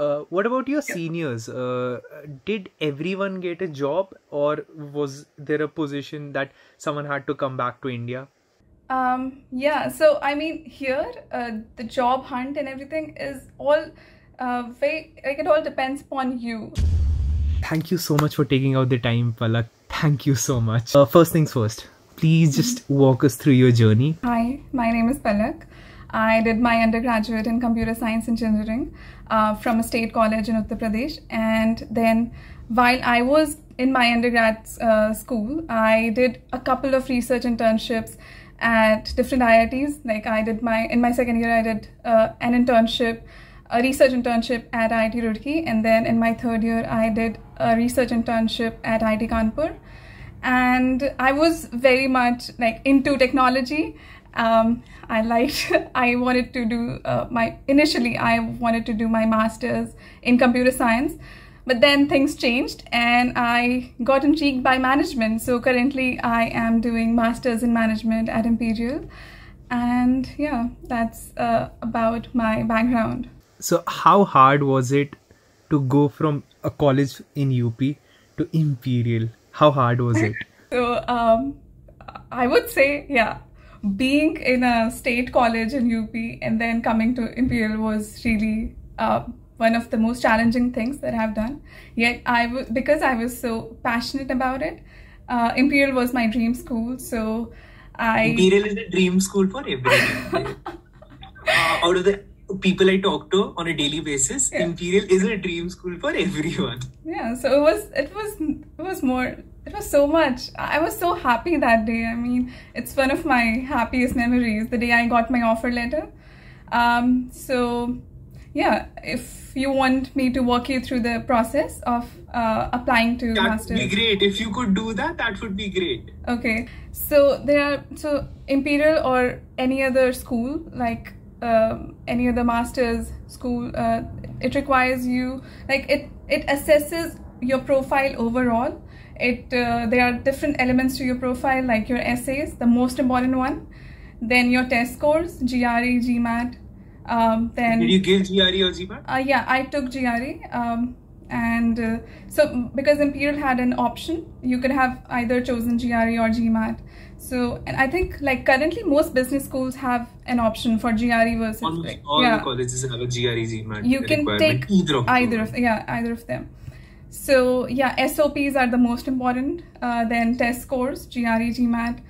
Uh, what about your seniors? Uh, did everyone get a job, or was there a position that someone had to come back to India? Um, yeah, so I mean, here uh, the job hunt and everything is all uh, very like it all depends upon you. Thank you so much for taking out the time, Palak. Thank you so much. Uh, first things first, please just walk us through your journey. Hi, my name is Palak. I did my undergraduate in computer science engineering uh, from a state college in Uttar Pradesh, and then while I was in my undergrad uh, school, I did a couple of research internships at different IITs. Like I did my in my second year, I did uh, an internship, a research internship at IIT Roorkee, and then in my third year, I did a research internship at IIT Kanpur. And I was very much like into technology. Um, I liked. I wanted to do uh, my initially. I wanted to do my masters in computer science but then things changed and I got intrigued by management. So currently I am doing masters in management at Imperial. And yeah, that's uh, about my background. So, how hard was it to go from a college in UP to Imperial? How hard was it? so, um, I would say, yeah, being in a state college in UP and then coming to Imperial was really uh, one of the most challenging things that I've done. Yet I was because I was so passionate about it. Uh, Imperial was my dream school, so I Imperial is a dream school for everyone. uh, out of the people I talk to on a daily basis, yeah. Imperial is a dream school for everyone. Yeah, so it was it was it was more it was so much. I was so happy that day. I mean, it's one of my happiest memories. The day I got my offer letter. Um, so yeah, if you want me to walk you through the process of uh, applying to that masters. would be great. If you could do that, that would be great. Okay, so there are so Imperial or any other school like um, any other masters school, uh, it requires you like it it assesses your profile overall. It uh, there are different elements to your profile like your essays, the most important one, then your test scores, GRE, GMAT, um, then did you give GRE or GMAT? Uh, yeah, I took GRE. Um, and uh, so because Imperial had an option, you could have either chosen GRE or GMAT. So and I think like currently most business schools have an option for GRE versus all, all yeah. the colleges have a GRE GMAT. You can take either of either of yeah either of them. So yeah, SOPs are the most important. Uh, then test scores, GRE, GMAT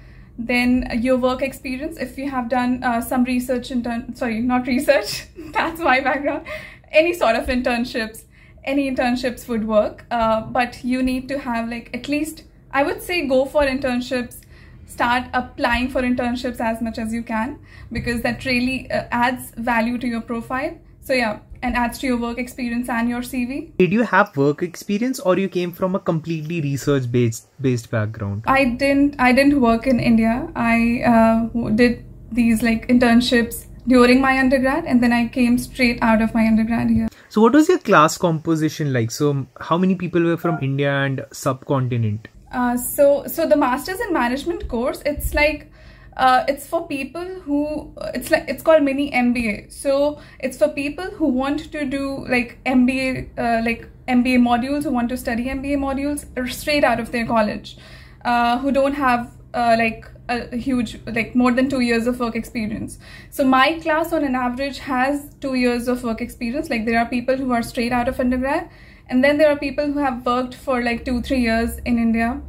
then your work experience if you have done uh, some research intern sorry not research that's my background any sort of internships any internships would work uh, but you need to have like at least i would say go for internships start applying for internships as much as you can because that really uh, adds value to your profile so yeah and adds to your work experience and your CV. Did you have work experience or you came from a completely research based based background? I didn't I didn't work in India. I uh, did these like internships during my undergrad and then I came straight out of my undergrad here. So what was your class composition like? So how many people were from India and subcontinent? Uh, so so the masters in management course it's like uh, it's for people who it's like it's called mini MBA. So it's for people who want to do like MBA uh, like MBA modules who want to study MBA modules straight out of their college, uh, who don't have uh, like a huge like more than two years of work experience. So my class on an average has two years of work experience. Like there are people who are straight out of undergrad, and then there are people who have worked for like two three years in India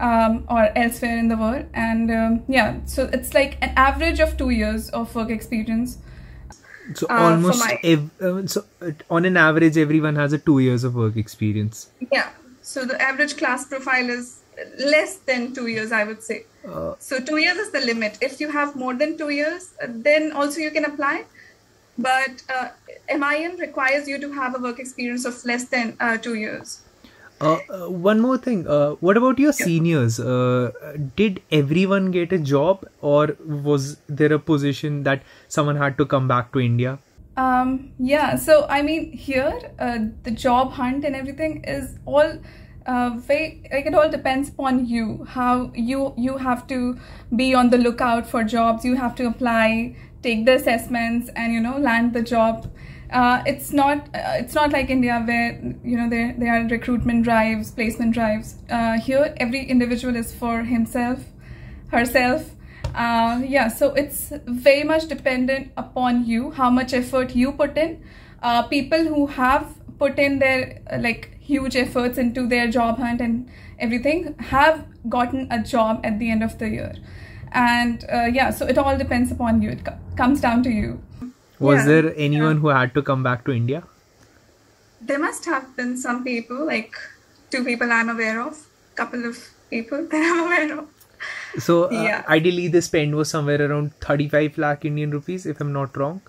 um, or elsewhere in the world. And um, yeah, so it's like an average of two years of work experience. So uh, almost my, ev- uh, so uh, on an average, everyone has a two years of work experience. Yeah. So the average class profile is less than two years, I would say. Uh, so two years is the limit. If you have more than two years, uh, then also you can apply. But uh, MIM requires you to have a work experience of less than two years. Uh, uh, one more thing. Uh, what about your seniors? Uh, did everyone get a job, or was there a position that someone had to come back to India? Um, yeah. So I mean, here uh, the job hunt and everything is all uh, very like it all depends upon you. How you you have to be on the lookout for jobs. You have to apply, take the assessments, and you know land the job uh, it's not uh, it's not like India where you know there there are recruitment drives, placement drives. Uh, here, every individual is for himself, herself. Uh, yeah, so it's very much dependent upon you, how much effort you put in. Uh, people who have put in their like huge efforts into their job hunt and everything have gotten a job at the end of the year and yeah so it all depends upon you it comes down to you was Yeah. there anyone who had to come back to India? there must have been some people like two people i'm aware of couple of people that i'm aware of So uh, Yeah. ideally, the spend was somewhere around 35 lakh Indian rupees, if I'm not wrong.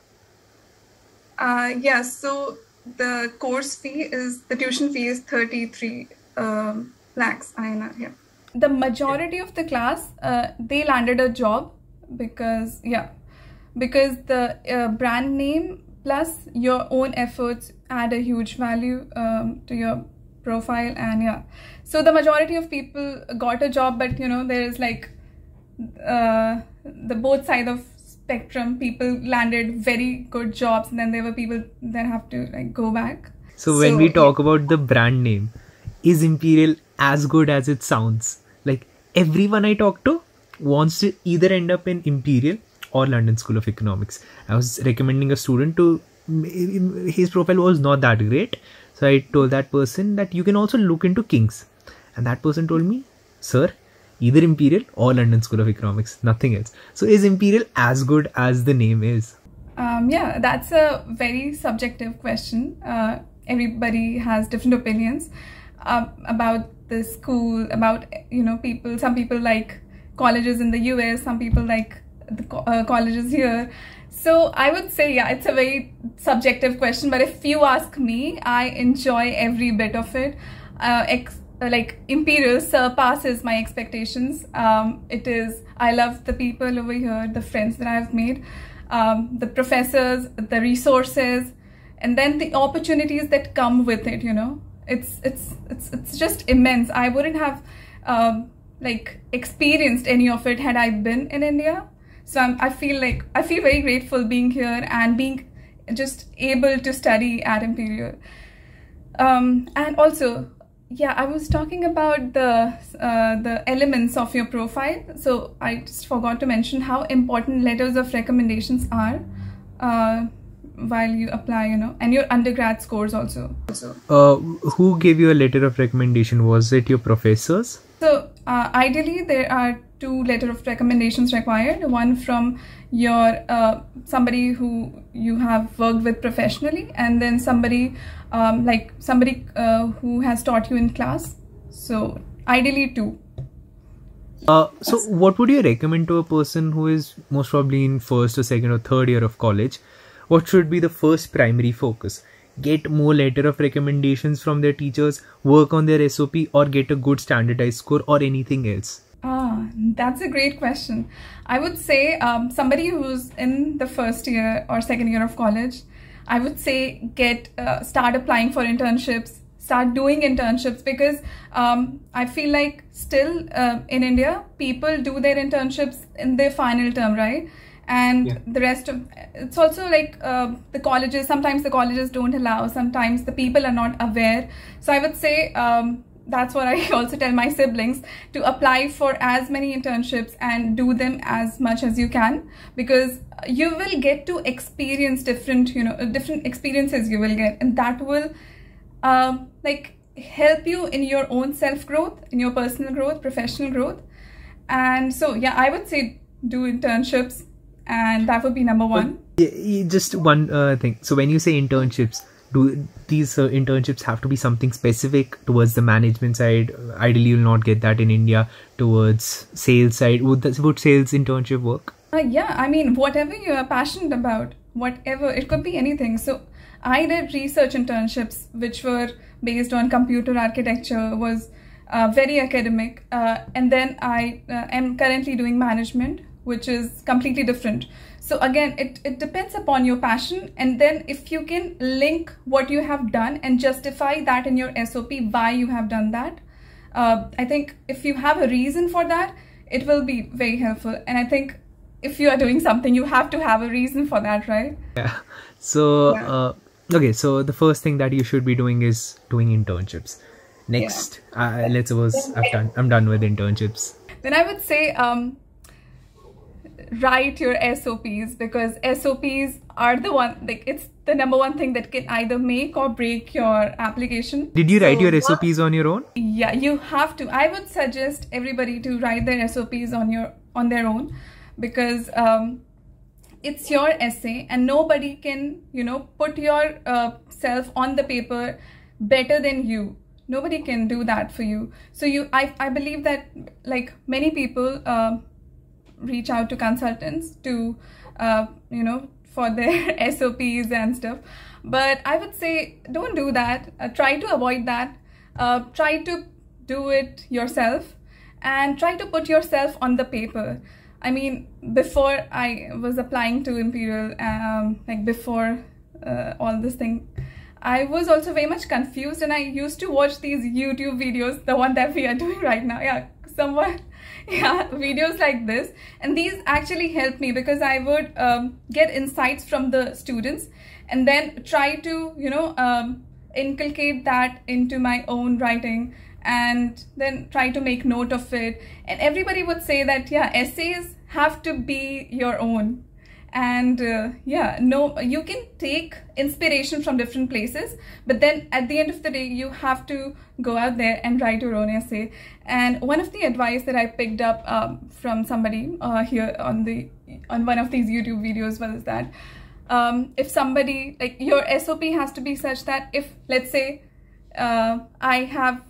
uh yeah so the course fee is the tuition fee is 33 um, lakhs INR, yeah the majority of the class uh, they landed a job because yeah because the uh, brand name plus your own efforts add a huge value um, to your profile and yeah so the majority of people got a job but you know there is like uh, the both side of spectrum people landed very good jobs and then there were people that have to like go back So when we talk about the brand name, is Imperial as good as it sounds? Like everyone I talk to wants to either end up in Imperial or London School of Economics. I was recommending a student to his profile was not that great, so I told that person that you can also look into Kings, and that person told me, sir. Either Imperial or London School of Economics, nothing else. So, is Imperial as good as the name is? Um, yeah, that's a very subjective question. Uh, everybody has different opinions uh, about the school, about you know people. Some people like colleges in the US, some people like the co- uh, colleges here. So I would say, yeah, it's a very subjective question. But if you ask me, I enjoy every bit of it. Uh, like Imperial surpasses my expectations. Um, it is. I love the people over here, the friends that I've made um, the professors, the resources, and then the opportunities that come with it. You know, it's it's it's it's just immense. I wouldn't have um, like experienced any of it had I been in India. So I'm, I feel like I feel very grateful being here and being just able to study at Imperial. Um, and also, yeah, I was talking about the uh, the elements of your profile. So I just forgot to mention how important letters of recommendations are uh, while you apply. You know, and your undergrad scores also. Uh, who gave you a letter of recommendation? Was it your professors? So uh, ideally, there are two letter of recommendations required. One from your uh, somebody who you have worked with professionally, and then somebody um, like somebody uh, who has taught you in class. So ideally, two. Uh, so, what would you recommend to a person who is most probably in first or second or third year of college? What should be the first primary focus? Get more letter of recommendations from their teachers, work on their SOP, or get a good standardized score, or anything else? Ah, that's a great question. I would say um, somebody who's in the first year or second year of college, I would say get uh, start applying for internships, start doing internships because um, I feel like still uh, in India people do their internships in their final term, right? And Yeah. the rest of it's also like uh, the colleges. Sometimes the colleges don't allow. Sometimes the people are not aware. So I would say. Um, that's what I also tell my siblings to apply for as many internships and do them as much as you can because you will get to experience different, you know, different experiences you will get, and that will um, like help you in your own self growth, in your personal growth, professional growth. And so, yeah, I would say do internships, and that would be number one. Just one uh, thing. So, when you say internships, do these uh, internships have to be something specific towards the management side? Ideally, you'll not get that in India. Towards sales side, would the, would sales internship work? Uh, yeah, I mean, whatever you are passionate about, whatever, it could be anything. So, I did research internships which were based on computer architecture, was uh, very academic. Uh, and then I uh, am currently doing management, which is completely different. So, again, it, it depends upon your passion. And then, if you can link what you have done and justify that in your SOP, why you have done that, uh, I think if you have a reason for that, it will be very helpful. And I think if you are doing something, you have to have a reason for that, right? Yeah. So, Yeah. uh, okay so the first thing that you should be doing is doing internships next uh, let's suppose i've done i'm done with internships then I would say um, write your SOPs because SOPs are the one like it's the number one thing that can either make or break your application. did you write So, your sops on your own Yeah, you have to. I would suggest everybody to write their SOPs on your on their own because um, it's your essay and nobody can you know put your uh, self on the paper better than you nobody can do that for you so you i, I believe that like many people uh, reach out to consultants to uh, you know for their sops and stuff. But i would say don't do that. Uh, try to avoid that. Uh, try to do it yourself and try to put yourself on the paper. I mean before i was applying to imperial um, like before uh, all this thing I was also very much confused and I used to watch these YouTube videos, the one that we are doing right now. Yeah, somewhat, yeah, videos like this. And these actually helped me because I would um, get insights from the students and then try to, you know, um, inculcate that into my own writing and then try to make note of it. And everybody would say that, yeah, essays have to be your own and uh, yeah no you can take inspiration from different places but then at the end of the day you have to go out there and write your own essay. And one of the advice that i picked up um, from somebody uh, here on the on one of these youtube videos was that um, if somebody like your sop has to be such that if let's say uh, i have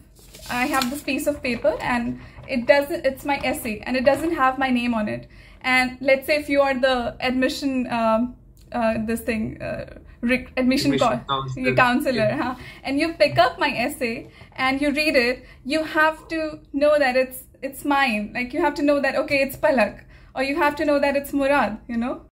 i have this piece of paper and it doesn't it's my essay and it doesn't have my name on it. And let's say if you are the admission um, uh, this thing uh, admission, Admission call counselor. your counselor huh? and you pick up my essay and you read it you have to know that it's it's mine. Like you have to know that okay it's palak. Or you have to know that it's murad you know